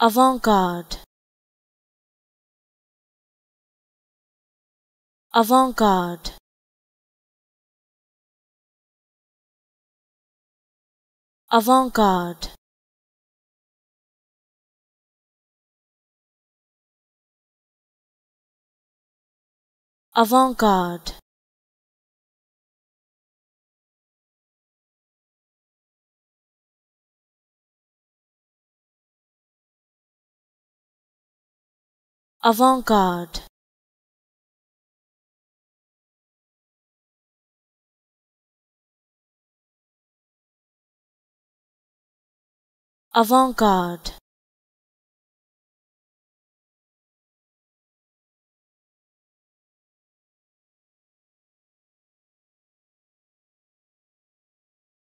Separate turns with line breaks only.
avant-garde. Avant-garde. Avant-garde. Avant-garde avant-garde. Avant-garde